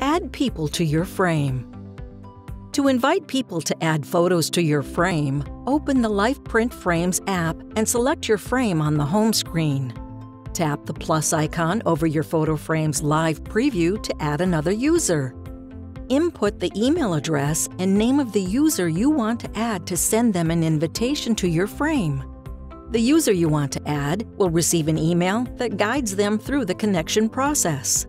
Add people to your frame. To invite people to add photos to your frame, open the LifePrint Frames app and select your frame on the home screen. Tap the plus icon over your photo frame's live preview to add another user. Input the email address and name of the user you want to add to send them an invitation to your frame. The user you want to add will receive an email that guides them through the connection process.